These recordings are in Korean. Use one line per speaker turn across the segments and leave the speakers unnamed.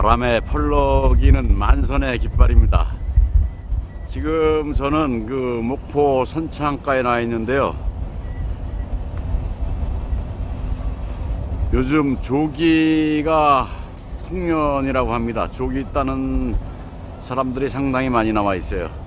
바람에 펄럭이는 만선의 깃발입니다. 지금 저는 그 목포 선창가에 나와 있는데요. 요즘 조기가 풍년이라고 합니다. 조기 있다는 사람들이 상당히 많이 나와 있어요.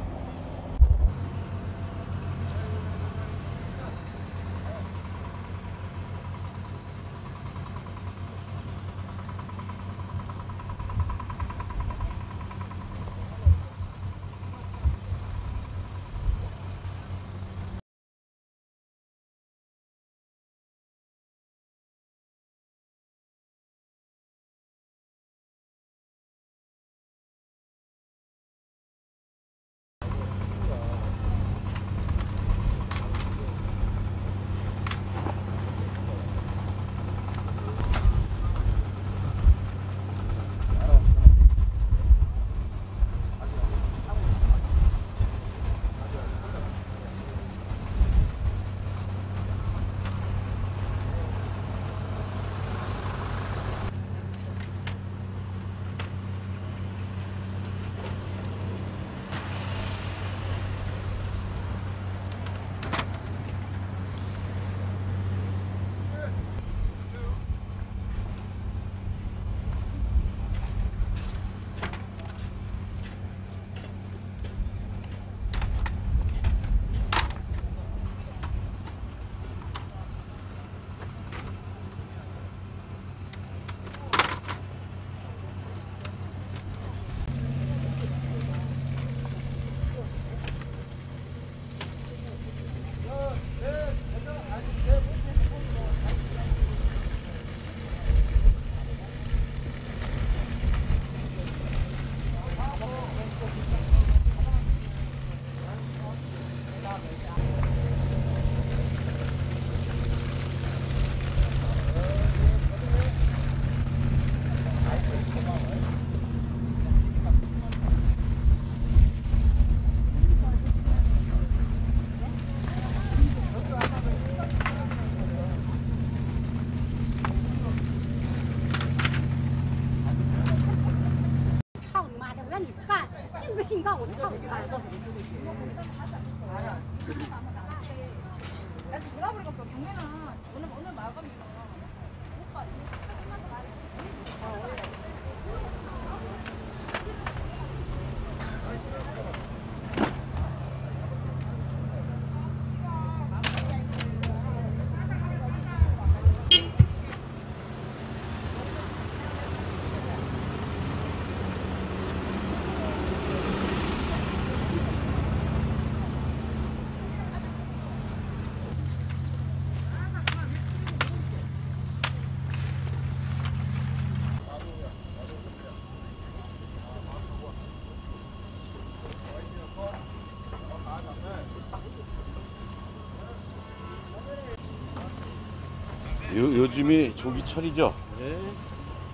요, 요즘이 조기철이죠?
네.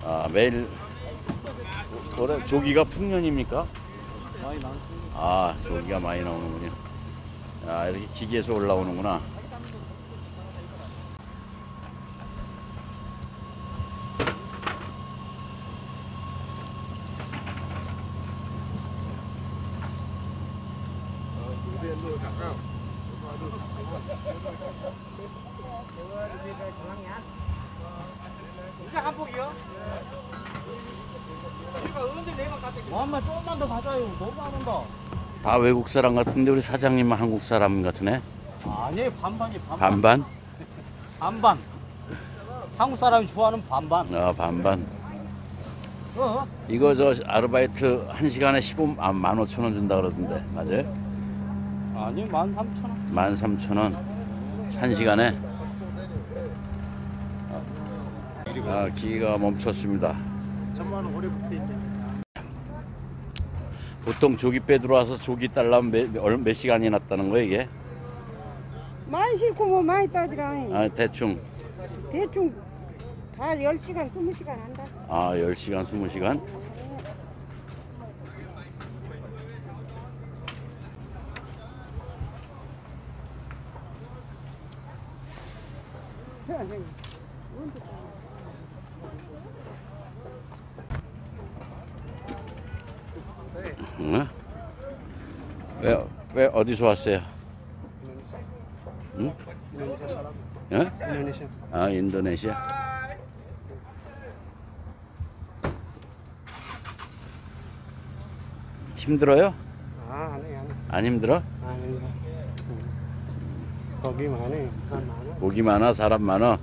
아, 매일 올해 조기가 풍년입니까?
많이.
아, 조기가 많이 나오는군요. 아, 이렇게 기계에서 올라오는구나.
엄마 조금만 더 가자요. 너무 안 온다.
다 외국 사람 같은데 우리 사장님은 한국 사람 같으네.
아니 반반이 반반.
반반?
반반. 한국 사람이 좋아하는 반반.
아, 반반.
어?
이거 저 아르바이트 한 시간에 15, 아, 15,000원 준다 그러던데. 맞아요?
아니 만 삼천 원.
13,000원. 한 시간에. 아, 기계가 멈췄습니다. 보통 조기 빼 들어와서 조기 딸라면 몇, 얼- 몇 시간이 났다는 거예요, 이게?
많이 싫고 뭐 많이 따지라
아, 대충.
대충 다 10시간 20시간 한다
아, 10시간, 20시간? 응? 왜, 왜 어디서 왔어요? 응? 응?
인도네시아.
아, 인도네시아. 힘들어요?
아, 아니, 아니.
안 힘들어?
아, 힘들어. 거기 많네. 한 많아.
고기 많아, 사람 많아.